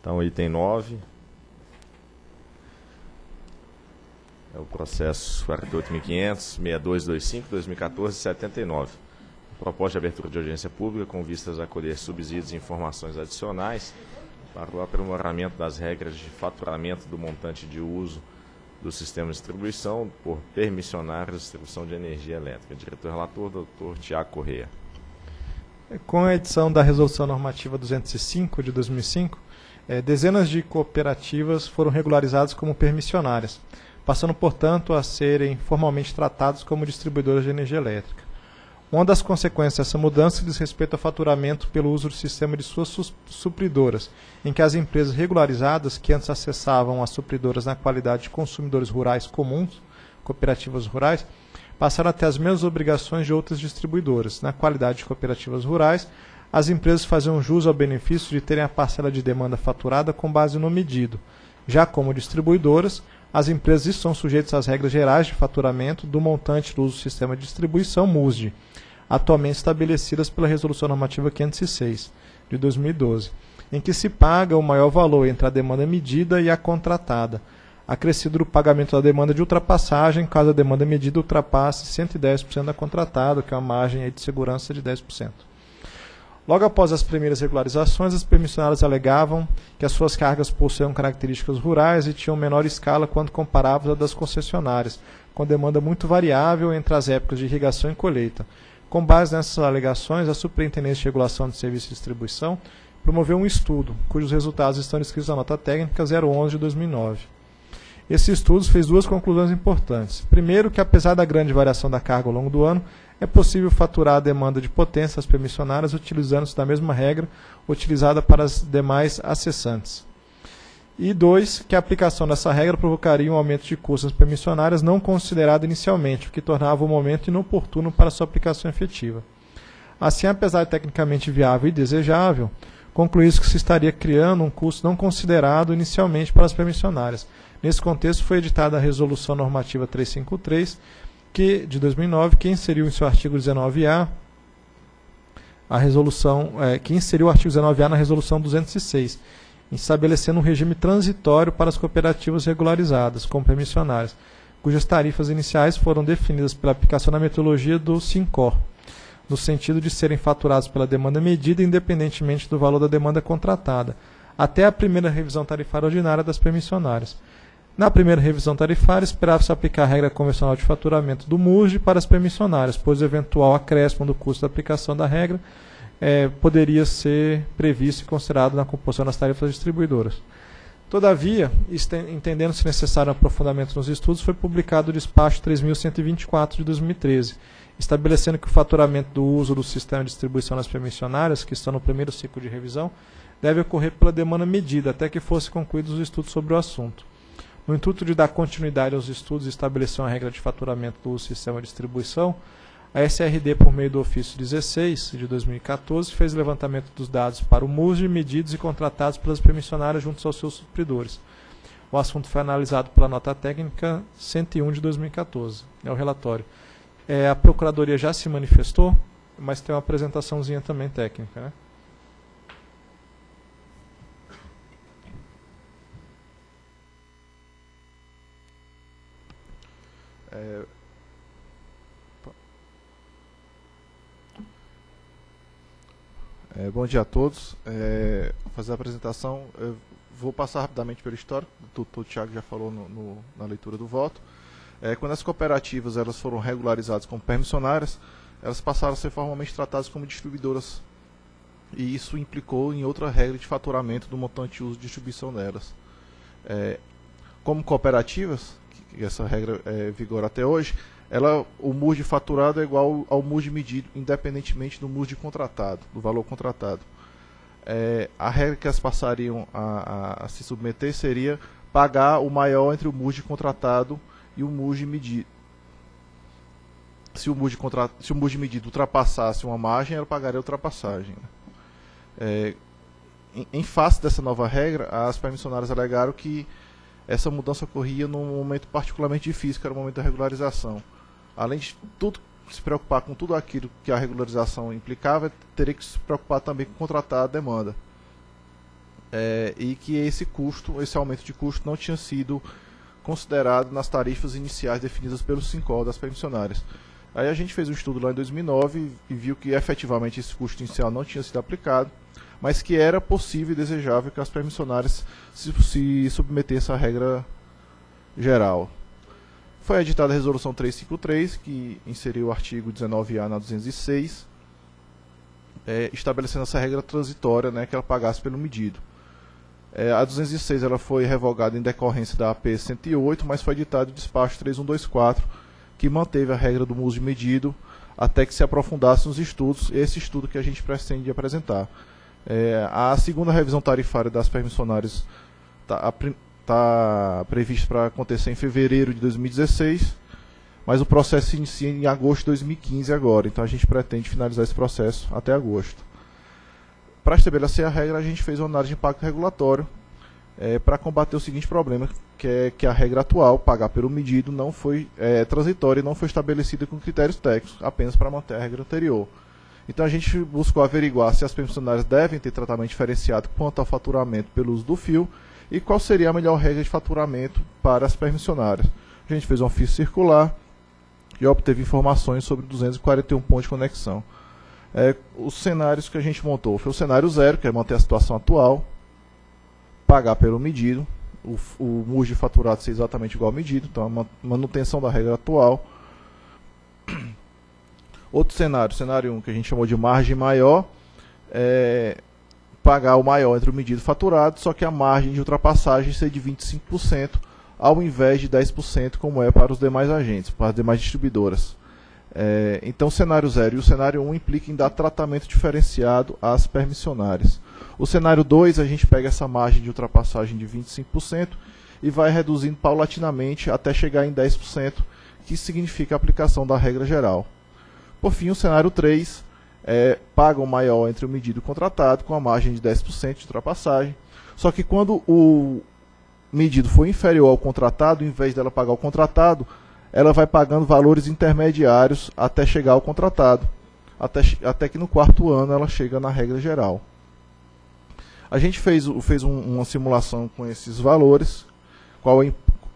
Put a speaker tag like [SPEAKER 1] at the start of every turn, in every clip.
[SPEAKER 1] Então, item 9. É o processo 48.500-6225-2014-79. Proposta de abertura de audiência pública com vistas a colher subsídios e informações adicionais para o aprimoramento das regras de faturamento do montante de uso do sistema de distribuição por permissionários de distribuição de energia elétrica. Diretor relator, doutor Tiago Correia.
[SPEAKER 2] Com a edição da Resolução Normativa 205 de 2005, eh, dezenas de cooperativas foram regularizadas como permissionárias, passando, portanto, a serem formalmente tratadas como distribuidoras de energia elétrica. Uma das consequências dessa mudança diz respeito ao faturamento pelo uso do sistema de suas supridoras, em que as empresas regularizadas, que antes acessavam as supridoras na qualidade de consumidores rurais comuns, cooperativas rurais, passaram a ter as mesmas obrigações de outras distribuidoras. Na qualidade de cooperativas rurais, as empresas faziam jus ao benefício de terem a parcela de demanda faturada com base no medido. Já como distribuidoras, as empresas estão sujeitas às regras gerais de faturamento do montante do uso do sistema de distribuição MUSD, atualmente estabelecidas pela Resolução Normativa 506, de 2012, em que se paga o maior valor entre a demanda medida e a contratada, acrescido do pagamento da demanda de ultrapassagem, caso a demanda medida ultrapasse 110% da contratada, que é uma margem de segurança de 10%. Logo após as primeiras regularizações, as permissionárias alegavam que as suas cargas possuíam características rurais e tinham menor escala quando comparadas à das concessionárias, com demanda muito variável entre as épocas de irrigação e colheita. Com base nessas alegações, a Superintendência de Regulação de Serviços de Distribuição promoveu um estudo, cujos resultados estão descritos na nota técnica 011 de 2009. Esse estudo fez duas conclusões importantes. Primeiro, que apesar da grande variação da carga ao longo do ano, é possível faturar a demanda de potência às permissionárias utilizando-se da mesma regra utilizada para as demais acessantes. E dois, que a aplicação dessa regra provocaria um aumento de custos permissionárias não considerado inicialmente, o que tornava o momento inoportuno para sua aplicação efetiva. Assim, apesar de tecnicamente viável e desejável, concluiu que se estaria criando um custo não considerado inicialmente para as permissionárias. Nesse contexto, foi editada a Resolução Normativa 353, que, de 2009, que inseriu em seu artigo 19A a resolução, é, que inseriu o artigo 19A na resolução 206, estabelecendo um regime transitório para as cooperativas regularizadas, como permissionárias, cujas tarifas iniciais foram definidas pela aplicação da metodologia do SINCOR, no sentido de serem faturadas pela demanda medida independentemente do valor da demanda contratada, até a primeira revisão tarifária ordinária das permissionárias. Na primeira revisão tarifária, esperava-se aplicar a regra convencional de faturamento do MURG para as permissionárias, pois o eventual acréscimo do custo da aplicação da regra é, poderia ser previsto e considerado na composição das tarifas distribuidoras. Todavia, entendendo-se necessário aprofundamento nos estudos, foi publicado o despacho 3124 de 2013, estabelecendo que o faturamento do uso do sistema de distribuição nas permissionárias, que estão no primeiro ciclo de revisão, deve ocorrer pela demanda medida, até que fossem concluídos os estudos sobre o assunto. No intuito de dar continuidade aos estudos e estabelecer uma regra de faturamento do sistema de distribuição, a SRD, por meio do ofício 16 de 2014, fez levantamento dos dados para o MUSD, medidos e contratados pelas permissionárias junto aos seus supridores. O assunto foi analisado pela nota técnica 101 de 2014. É o relatório. É, a Procuradoria já se manifestou, mas tem uma apresentaçãozinha também técnica. Né?
[SPEAKER 3] É, é, bom dia a todos. É, vou fazer a apresentação. Eu vou passar rapidamente pelo histórico. O, o Tiago já falou no, no, na leitura do voto. É, quando as cooperativas elas foram regularizadas como permissionárias, elas passaram a ser formalmente tratadas como distribuidoras. E isso implicou em outra regra de faturamento do montante de uso e distribuição delas. É, como cooperativas, que essa regra é, vigora até hoje, ela, o MURD faturado é igual ao MURD medido, independentemente do MURD contratado, do valor contratado. É, a regra que elas passariam a, a, a, se submeter seria pagar o maior entre o MURD contratado e o MURD medido. Se o MURD, contra, se o MURD medido ultrapassasse uma margem, ela pagaria a ultrapassagem. Né? É, em, em face dessa nova regra, as permissionárias alegaram que essa mudança ocorria num momento particularmente difícil, que era o momento da regularização. Além de tudo se preocupar com tudo aquilo que a regularização implicava, teria que se preocupar também com contratar a demanda. é, e que esse custo, esse aumento de custo não tinha sido considerado nas tarifas iniciais definidas pelo SINCOL das permissionárias. Aí a gente fez um estudo lá em 2009 e viu que efetivamente esse custo inicial não tinha sido aplicado, mas que era possível e desejável que as permissionárias se, se submetessem à regra geral. Foi editada a Resolução 353, que inseriu o artigo 19A na 206, é, estabelecendo essa regra transitória, né, que ela pagasse pelo medido. É, a 206 ela foi revogada em decorrência da AP 108, mas foi editado o despacho 3124, que manteve a regra do uso de medido até que se aprofundasse nos estudos, esse estudo que a gente pretende apresentar. É, a segunda revisão tarifária das permissionárias está tá prevista para acontecer em fevereiro de 2016, mas o processo se inicia em agosto de 2015 agora, então a gente pretende finalizar esse processo até agosto. Para estabelecer a regra, a gente fez uma análise de impacto regulatório é, para combater o seguinte problema, que é que a regra atual, pagar pelo medido, não foi é, transitória e não foi estabelecida com critérios técnicos, apenas para manter a regra anterior. Então a gente buscou averiguar se as permissionárias devem ter tratamento diferenciado quanto ao faturamento pelo uso do fio e qual seria a melhor regra de faturamento para as permissionárias. A gente fez um ofício circular e obteve informações sobre 241 pontos de conexão. É, os cenários que a gente montou foi o cenário zero, que é manter a situação atual, pagar pelo medido, o, o MUS de faturado ser exatamente igual ao medido, então a manutenção da regra atual. Outro cenário, cenário 1, um, que a gente chamou de margem maior, é pagar o maior entre o medido e faturado, só que a margem de ultrapassagem ser de 25%, ao invés de 10%, como é para os demais agentes, para as demais distribuidoras. É, então, o cenário 0 e o cenário 1 um implica em dar tratamento diferenciado às permissionárias. O cenário 2, a gente pega essa margem de ultrapassagem de 25% e vai reduzindo paulatinamente até chegar em 10%, que significa a aplicação da regra geral. Por fim, o cenário 3 é, paga o maior entre o medido e o contratado, com a margem de 10% de ultrapassagem. Só que quando o medido for inferior ao contratado, em vez dela pagar o contratado, ela vai pagando valores intermediários até chegar ao contratado. Até, até que no quarto ano ela chega na regra geral. A gente fez, fez um, uma simulação com esses valores, qual é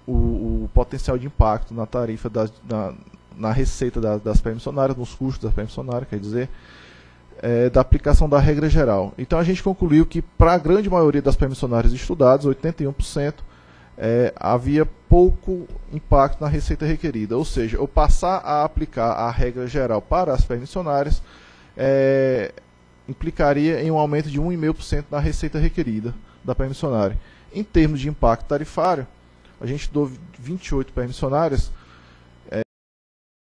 [SPEAKER 3] o, o, potencial de impacto na tarifa, da, na, receita da, das permissionárias, nos custos das permissionárias, quer dizer, é, da aplicação da regra geral. Então a gente concluiu que para a grande maioria das permissionárias estudadas, 81%, é, havia pouco impacto na receita requerida. Ou seja, eu passar a aplicar a regra geral para as permissionárias é, implicaria em um aumento de 1,5% na receita requerida da permissionária. Em termos de impacto tarifário, a gente deu 28 permissionárias,